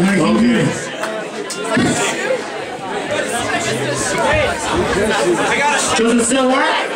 Okay. Does it still work?